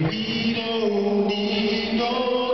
we don't need no